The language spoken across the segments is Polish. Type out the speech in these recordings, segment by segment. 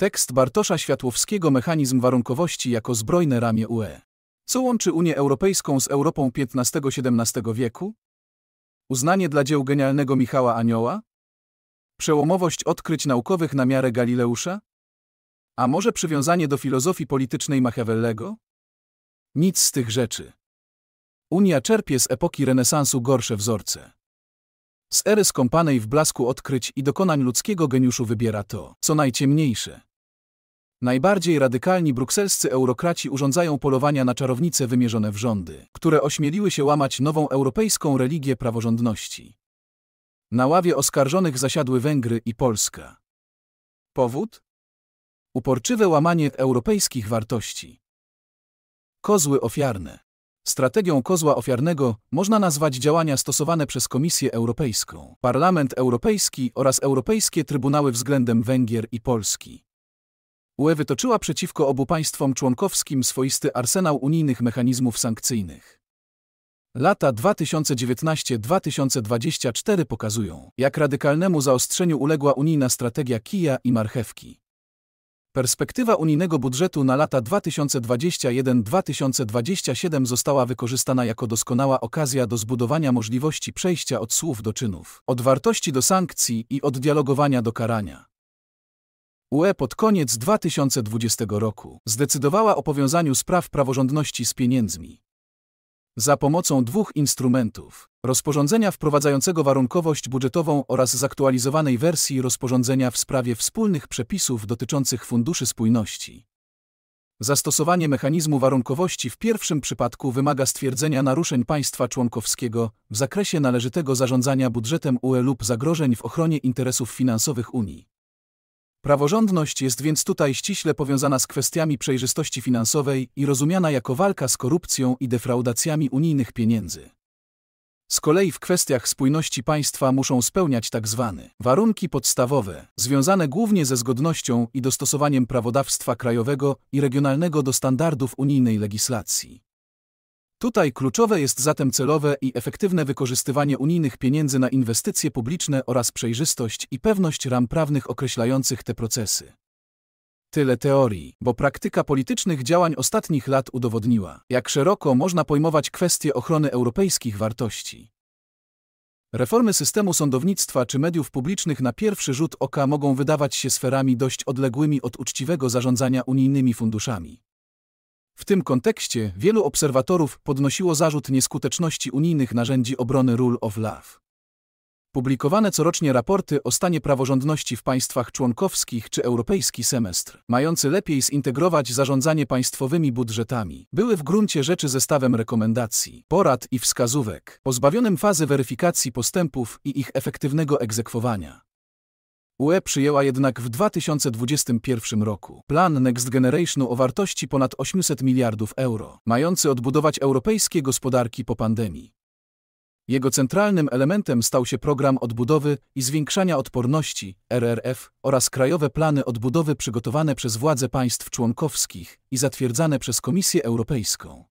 Tekst Bartosza Światłowskiego Mechanizm warunkowości jako zbrojne ramię UE. Co łączy Unię Europejską z Europą XV-XVII wieku? Uznanie dla dzieł genialnego Michała Anioła? Przełomowość odkryć naukowych na miarę Galileusza? A może przywiązanie do filozofii politycznej Machiavellego? Nic z tych rzeczy. Unia czerpie z epoki renesansu gorsze wzorce. Z ery skąpanej w blasku odkryć i dokonań ludzkiego geniuszu wybiera to, co najciemniejsze. Najbardziej radykalni brukselscy eurokraci urządzają polowania na czarownice wymierzone w rządy, które ośmieliły się łamać nową europejską religię praworządności. Na ławie oskarżonych zasiadły Węgry i Polska. Powód? Uporczywe łamanie europejskich wartości. Kozły ofiarne. Strategią kozła ofiarnego można nazwać działania stosowane przez Komisję Europejską, Parlament Europejski oraz Europejskie Trybunały względem Węgier i Polski. UE wytoczyła przeciwko obu państwom członkowskim swoisty arsenał unijnych mechanizmów sankcyjnych. Lata 2019-2024 pokazują, jak radykalnemu zaostrzeniu uległa unijna strategia kija i marchewki. Perspektywa unijnego budżetu na lata 2021-2027 została wykorzystana jako doskonała okazja do zbudowania możliwości przejścia od słów do czynów, od wartości do sankcji i od dialogowania do karania. UE pod koniec 2020 roku zdecydowała o powiązaniu spraw praworządności z pieniędzmi. Za pomocą dwóch instrumentów rozporządzenia wprowadzającego warunkowość budżetową oraz zaktualizowanej wersji rozporządzenia w sprawie wspólnych przepisów dotyczących funduszy spójności. Zastosowanie mechanizmu warunkowości w pierwszym przypadku wymaga stwierdzenia naruszeń państwa członkowskiego w zakresie należytego zarządzania budżetem UE lub zagrożeń w ochronie interesów finansowych Unii. Praworządność jest więc tutaj ściśle powiązana z kwestiami przejrzystości finansowej i rozumiana jako walka z korupcją i defraudacjami unijnych pieniędzy. Z kolei w kwestiach spójności państwa muszą spełniać. Tak warunki podstawowe, związane głównie ze zgodnością i dostosowaniem prawodawstwa krajowego i regionalnego do standardów unijnej legislacji. Tutaj kluczowe jest zatem celowe i efektywne wykorzystywanie unijnych pieniędzy na inwestycje publiczne oraz przejrzystość i pewność ram prawnych określających te procesy. Tyle teorii, bo praktyka politycznych działań ostatnich lat udowodniła, jak szeroko można pojmować kwestie ochrony europejskich wartości. Reformy systemu sądownictwa czy mediów publicznych na pierwszy rzut oka mogą wydawać się sferami dość odległymi od uczciwego zarządzania unijnymi funduszami. W tym kontekście wielu obserwatorów podnosiło zarzut nieskuteczności unijnych narzędzi obrony Rule of Law. Publikowane corocznie raporty o stanie praworządności w państwach członkowskich czy europejski semestr, mający lepiej zintegrować zarządzanie państwowymi budżetami, były w gruncie rzeczy zestawem rekomendacji, porad i wskazówek, pozbawionym fazy weryfikacji postępów i ich efektywnego egzekwowania. UE przyjęła jednak w 2021 roku plan Next Generation o wartości ponad 800 miliardów euro, mający odbudować europejskie gospodarki po pandemii. Jego centralnym elementem stał się program odbudowy i zwiększania odporności RRF oraz krajowe plany odbudowy przygotowane przez władze państw członkowskich i zatwierdzane przez Komisję Europejską.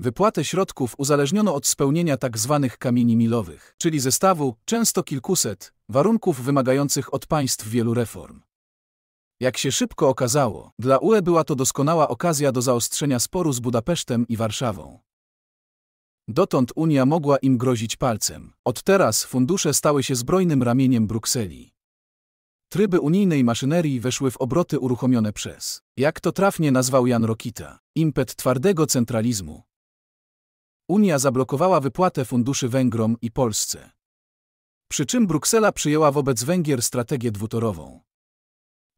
Wypłatę środków uzależniono od spełnienia tzw. Tak kamieni milowych, czyli zestawu, często kilkuset, warunków wymagających od państw wielu reform. Jak się szybko okazało, dla UE była to doskonała okazja do zaostrzenia sporu z Budapesztem i Warszawą. Dotąd Unia mogła im grozić palcem. Od teraz fundusze stały się zbrojnym ramieniem Brukseli. Tryby unijnej maszynerii weszły w obroty uruchomione przez, jak to trafnie nazwał Jan Rokita, impet twardego centralizmu. Unia zablokowała wypłatę funduszy Węgrom i Polsce. Przy czym Bruksela przyjęła wobec Węgier strategię dwutorową.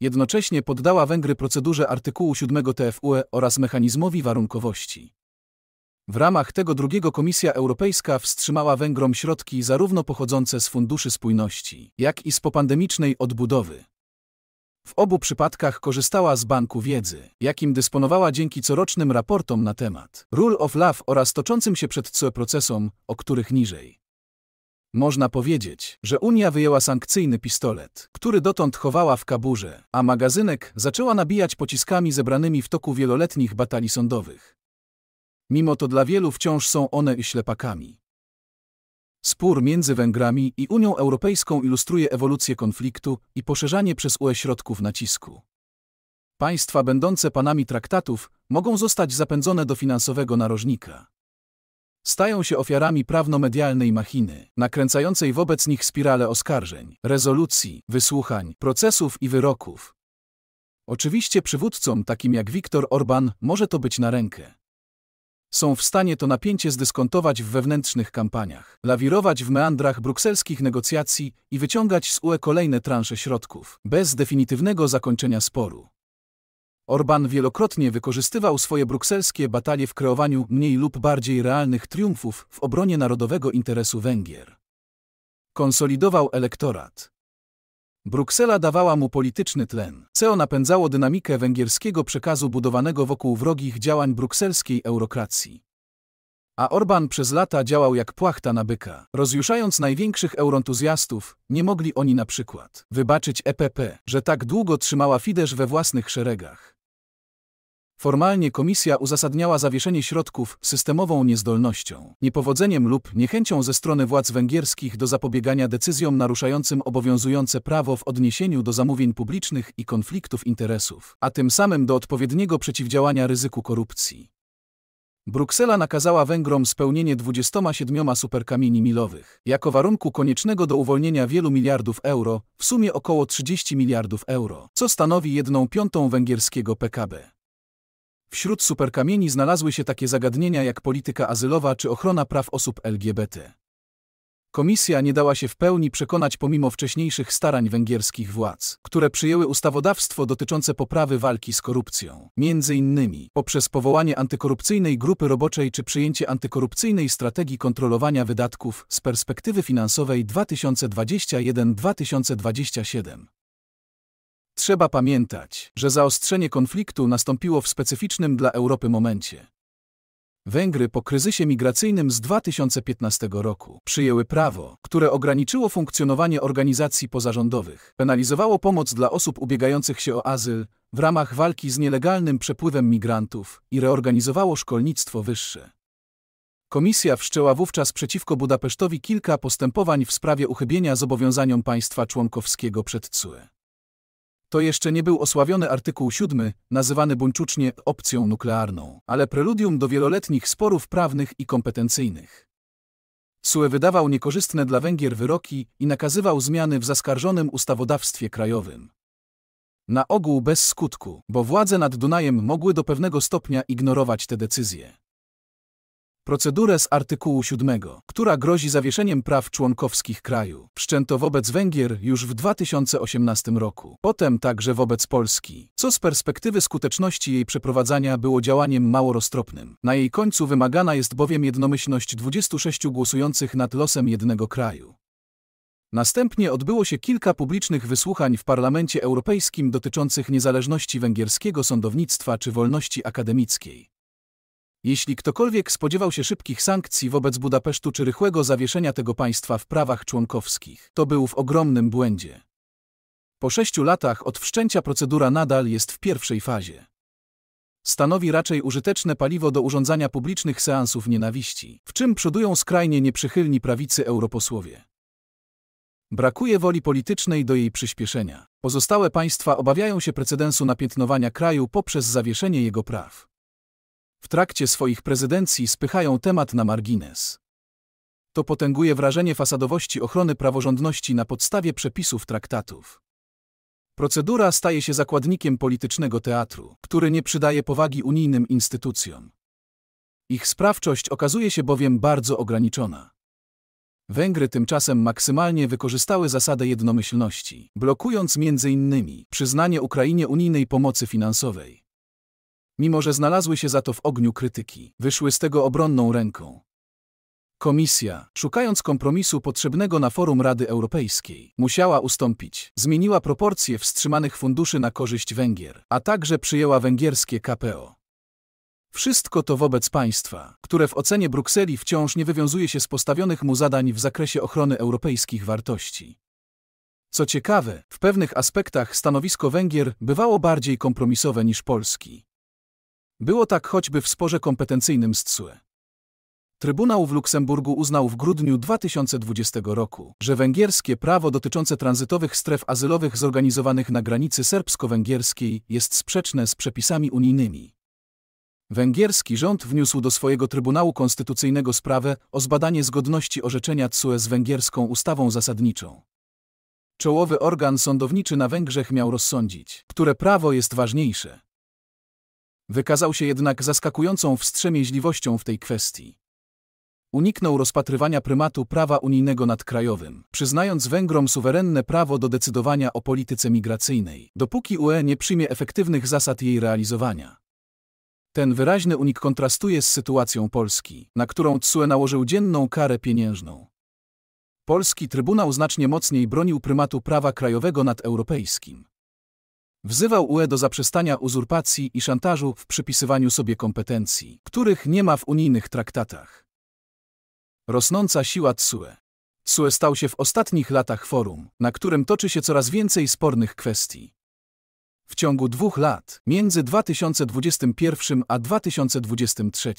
Jednocześnie poddała Węgry procedurze artykułu 7 TFUE oraz mechanizmowi warunkowości. W ramach tego drugiego Komisja Europejska wstrzymała Węgrom środki zarówno pochodzące z funduszy spójności, jak i z popandemicznej odbudowy. W obu przypadkach korzystała z banku wiedzy, jakim dysponowała dzięki corocznym raportom na temat Rule of Law oraz toczącym się przed CE procesom, o których niżej. Można powiedzieć, że Unia wyjęła sankcyjny pistolet, który dotąd chowała w kaburze, a magazynek zaczęła nabijać pociskami zebranymi w toku wieloletnich batalii sądowych. Mimo to dla wielu wciąż są one ślepakami. Spór między Węgrami i Unią Europejską ilustruje ewolucję konfliktu i poszerzanie przez UE środków nacisku. Państwa będące panami traktatów mogą zostać zapędzone do finansowego narożnika. Stają się ofiarami prawno-medialnej machiny, nakręcającej wobec nich spirale oskarżeń, rezolucji, wysłuchań, procesów i wyroków. Oczywiście przywódcom takim jak Viktor Orban może to być na rękę. Są w stanie to napięcie zdyskontować w wewnętrznych kampaniach, lawirować w meandrach brukselskich negocjacji i wyciągać z UE kolejne transze środków, bez definitywnego zakończenia sporu. Orban wielokrotnie wykorzystywał swoje brukselskie batalie w kreowaniu mniej lub bardziej realnych triumfów w obronie narodowego interesu Węgier. Konsolidował elektorat. Bruksela dawała mu polityczny tlen. CEO napędzało dynamikę węgierskiego przekazu budowanego wokół wrogich działań brukselskiej eurokracji. A Orban przez lata działał jak płachta na byka. Rozjuszając największych eurontuzjastów, nie mogli oni na przykład wybaczyć EPP, że tak długo trzymała Fidesz we własnych szeregach. Formalnie komisja uzasadniała zawieszenie środków systemową niezdolnością, niepowodzeniem lub niechęcią ze strony władz węgierskich do zapobiegania decyzjom naruszającym obowiązujące prawo w odniesieniu do zamówień publicznych i konfliktów interesów, a tym samym do odpowiedniego przeciwdziałania ryzyku korupcji. Bruksela nakazała Węgrom spełnienie 27 superkamieni milowych, jako warunku koniecznego do uwolnienia wielu miliardów euro, w sumie około 30 miliardów euro, co stanowi jedną piątą węgierskiego PKB. Wśród superkamieni znalazły się takie zagadnienia jak polityka azylowa czy ochrona praw osób LGBT. Komisja nie dała się w pełni przekonać pomimo wcześniejszych starań węgierskich władz, które przyjęły ustawodawstwo dotyczące poprawy walki z korupcją, między innymi poprzez powołanie antykorupcyjnej grupy roboczej czy przyjęcie antykorupcyjnej strategii kontrolowania wydatków z perspektywy finansowej 2021-2027. Trzeba pamiętać, że zaostrzenie konfliktu nastąpiło w specyficznym dla Europy momencie. Węgry po kryzysie migracyjnym z 2015 roku przyjęły prawo, które ograniczyło funkcjonowanie organizacji pozarządowych, penalizowało pomoc dla osób ubiegających się o azyl w ramach walki z nielegalnym przepływem migrantów i reorganizowało szkolnictwo wyższe. Komisja wszczęła wówczas przeciwko Budapesztowi kilka postępowań w sprawie uchybienia zobowiązaniom państwa członkowskiego przed CUE. To jeszcze nie był osławiony artykuł 7, nazywany buńczucznie opcją nuklearną, ale preludium do wieloletnich sporów prawnych i kompetencyjnych. SUE wydawał niekorzystne dla Węgier wyroki i nakazywał zmiany w zaskarżonym ustawodawstwie krajowym. Na ogół bez skutku, bo władze nad Dunajem mogły do pewnego stopnia ignorować te decyzje. Procedurę z artykułu 7, która grozi zawieszeniem praw członkowskich kraju, wszczęto wobec Węgier już w 2018 roku, potem także wobec Polski, co z perspektywy skuteczności jej przeprowadzania było działaniem mało roztropnym. Na jej końcu wymagana jest bowiem jednomyślność 26 głosujących nad losem jednego kraju. Następnie odbyło się kilka publicznych wysłuchań w Parlamencie Europejskim dotyczących niezależności węgierskiego sądownictwa czy wolności akademickiej. Jeśli ktokolwiek spodziewał się szybkich sankcji wobec Budapesztu czy rychłego zawieszenia tego państwa w prawach członkowskich, to był w ogromnym błędzie. Po sześciu latach od wszczęcia procedura nadal jest w pierwszej fazie. Stanowi raczej użyteczne paliwo do urządzania publicznych seansów nienawiści, w czym przodują skrajnie nieprzychylni prawicy europosłowie. Brakuje woli politycznej do jej przyspieszenia. Pozostałe państwa obawiają się precedensu napiętnowania kraju poprzez zawieszenie jego praw w trakcie swoich prezydencji spychają temat na margines. To potęguje wrażenie fasadowości ochrony praworządności na podstawie przepisów traktatów. Procedura staje się zakładnikiem politycznego teatru, który nie przydaje powagi unijnym instytucjom. Ich sprawczość okazuje się bowiem bardzo ograniczona. Węgry tymczasem maksymalnie wykorzystały zasadę jednomyślności, blokując m.in. przyznanie Ukrainie unijnej pomocy finansowej. Mimo, że znalazły się za to w ogniu krytyki, wyszły z tego obronną ręką. Komisja, szukając kompromisu potrzebnego na forum Rady Europejskiej, musiała ustąpić, zmieniła proporcje wstrzymanych funduszy na korzyść Węgier, a także przyjęła węgierskie KPO. Wszystko to wobec państwa, które w ocenie Brukseli wciąż nie wywiązuje się z postawionych mu zadań w zakresie ochrony europejskich wartości. Co ciekawe, w pewnych aspektach stanowisko Węgier bywało bardziej kompromisowe niż Polski. Było tak choćby w sporze kompetencyjnym z CUE. Trybunał w Luksemburgu uznał w grudniu 2020 roku, że węgierskie prawo dotyczące tranzytowych stref azylowych zorganizowanych na granicy serbsko-węgierskiej jest sprzeczne z przepisami unijnymi. Węgierski rząd wniósł do swojego Trybunału Konstytucyjnego sprawę o zbadanie zgodności orzeczenia TSUE z węgierską ustawą zasadniczą. Czołowy organ sądowniczy na Węgrzech miał rozsądzić, które prawo jest ważniejsze. Wykazał się jednak zaskakującą wstrzemięźliwością w tej kwestii. Uniknął rozpatrywania prymatu prawa unijnego nad krajowym, przyznając Węgrom suwerenne prawo do decydowania o polityce migracyjnej, dopóki UE nie przyjmie efektywnych zasad jej realizowania. Ten wyraźny unik kontrastuje z sytuacją Polski, na którą TSUE nałożył dzienną karę pieniężną. Polski Trybunał znacznie mocniej bronił prymatu prawa krajowego nad europejskim. Wzywał UE do zaprzestania uzurpacji i szantażu w przypisywaniu sobie kompetencji, których nie ma w unijnych traktatach. Rosnąca siła TSUE. TSUE stał się w ostatnich latach forum, na którym toczy się coraz więcej spornych kwestii. W ciągu dwóch lat, między 2021 a 2023,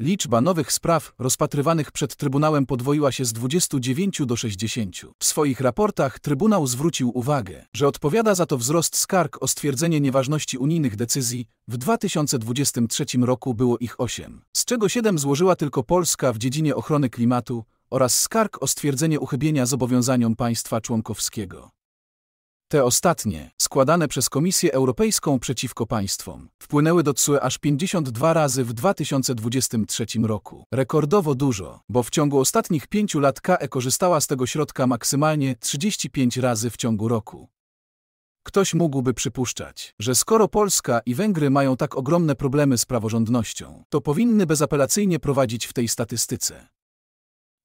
liczba nowych spraw rozpatrywanych przed Trybunałem podwoiła się z 29 do 60. W swoich raportach Trybunał zwrócił uwagę, że odpowiada za to wzrost skarg o stwierdzenie nieważności unijnych decyzji. W 2023 roku było ich 8, z czego 7 złożyła tylko Polska w dziedzinie ochrony klimatu oraz skarg o stwierdzenie uchybienia zobowiązaniom państwa członkowskiego. Te ostatnie, składane przez Komisję Europejską przeciwko państwom, wpłynęły do TSUE aż 52 razy w 2023 roku. Rekordowo dużo, bo w ciągu ostatnich pięciu lat KE korzystała z tego środka maksymalnie 35 razy w ciągu roku. Ktoś mógłby przypuszczać, że skoro Polska i Węgry mają tak ogromne problemy z praworządnością, to powinny bezapelacyjnie prowadzić w tej statystyce.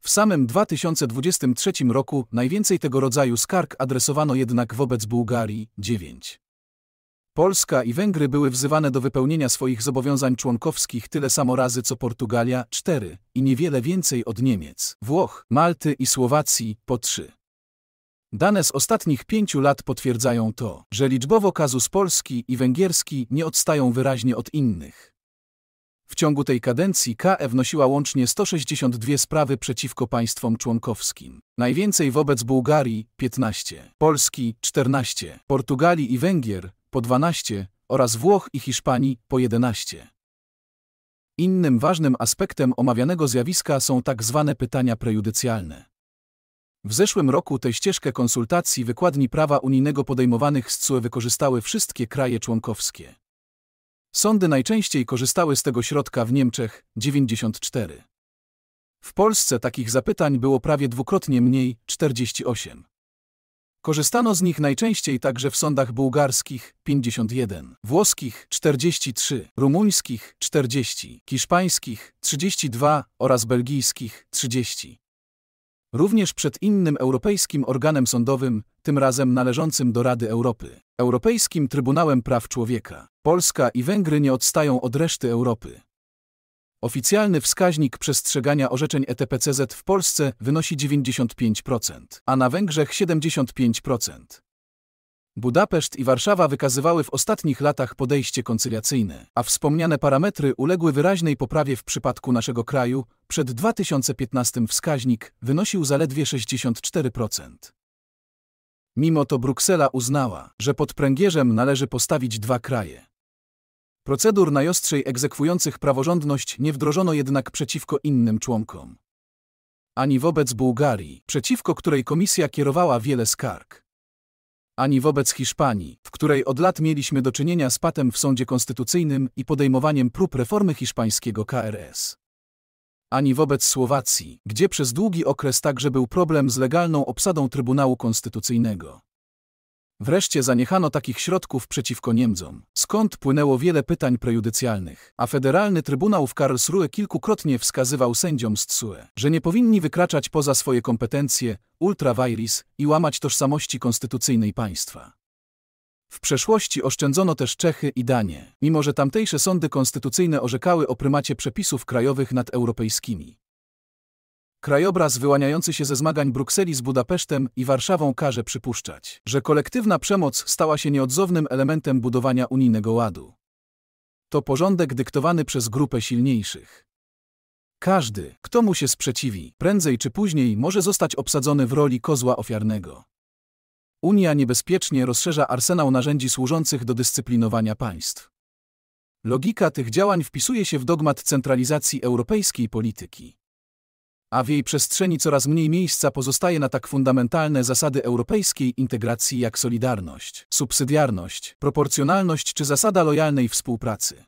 W samym 2023 roku najwięcej tego rodzaju skarg adresowano jednak wobec Bułgarii 9. Polska i Węgry były wzywane do wypełnienia swoich zobowiązań członkowskich tyle samo razy co Portugalia 4 i niewiele więcej od Niemiec, Włoch, Malty i Słowacji po 3. Dane z ostatnich pięciu lat potwierdzają to, że liczbowo kazus polski i węgierski nie odstają wyraźnie od innych. W ciągu tej kadencji KE wnosiła łącznie 162 sprawy przeciwko państwom członkowskim. Najwięcej wobec Bułgarii 15, Polski 14, Portugalii i Węgier po 12 oraz Włoch i Hiszpanii po 11. Innym ważnym aspektem omawianego zjawiska są tak zwane pytania prejudycjalne. W zeszłym roku tę ścieżkę konsultacji wykładni prawa unijnego podejmowanych z CUE wykorzystały wszystkie kraje członkowskie. Sądy najczęściej korzystały z tego środka w Niemczech 94. W Polsce takich zapytań było prawie dwukrotnie mniej 48. Korzystano z nich najczęściej także w sądach bułgarskich 51, włoskich 43, rumuńskich 40, hiszpańskich 32 oraz belgijskich 30. Również przed innym europejskim organem sądowym, tym razem należącym do Rady Europy, Europejskim Trybunałem Praw Człowieka. Polska i Węgry nie odstają od reszty Europy. Oficjalny wskaźnik przestrzegania orzeczeń ETPCZ w Polsce wynosi 95%, a na Węgrzech 75%. Budapeszt i Warszawa wykazywały w ostatnich latach podejście koncyliacyjne, a wspomniane parametry uległy wyraźnej poprawie w przypadku naszego kraju. Przed 2015 wskaźnik wynosił zaledwie 64%. Mimo to Bruksela uznała, że pod pręgierzem należy postawić dwa kraje. Procedur najostrzej egzekwujących praworządność nie wdrożono jednak przeciwko innym członkom. Ani wobec Bułgarii, przeciwko której komisja kierowała wiele skarg ani wobec Hiszpanii, w której od lat mieliśmy do czynienia z patem w sądzie konstytucyjnym i podejmowaniem prób reformy hiszpańskiego KRS. Ani wobec Słowacji, gdzie przez długi okres także był problem z legalną obsadą Trybunału Konstytucyjnego. Wreszcie zaniechano takich środków przeciwko Niemcom, skąd płynęło wiele pytań prejudycjalnych, a Federalny Trybunał w Karlsruhe kilkukrotnie wskazywał sędziom z TSUE, że nie powinni wykraczać poza swoje kompetencje, ultra vires i łamać tożsamości konstytucyjnej państwa. W przeszłości oszczędzono też Czechy i Danię, mimo że tamtejsze sądy konstytucyjne orzekały o prymacie przepisów krajowych nad europejskimi. Krajobraz wyłaniający się ze zmagań Brukseli z Budapesztem i Warszawą każe przypuszczać, że kolektywna przemoc stała się nieodzownym elementem budowania unijnego ładu. To porządek dyktowany przez grupę silniejszych. Każdy, kto mu się sprzeciwi, prędzej czy później może zostać obsadzony w roli kozła ofiarnego. Unia niebezpiecznie rozszerza arsenał narzędzi służących do dyscyplinowania państw. Logika tych działań wpisuje się w dogmat centralizacji europejskiej polityki. A w jej przestrzeni coraz mniej miejsca pozostaje na tak fundamentalne zasady europejskiej integracji jak solidarność, subsydiarność, proporcjonalność czy zasada lojalnej współpracy.